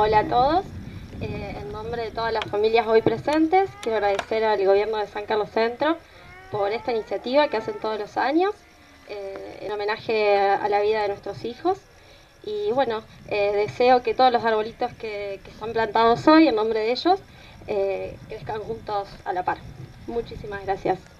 Hola a todos. Eh, en nombre de todas las familias hoy presentes, quiero agradecer al gobierno de San Carlos Centro por esta iniciativa que hacen todos los años eh, en homenaje a la vida de nuestros hijos. Y bueno, eh, deseo que todos los arbolitos que, que están plantados hoy, en nombre de ellos, eh, crezcan juntos a la par. Muchísimas gracias.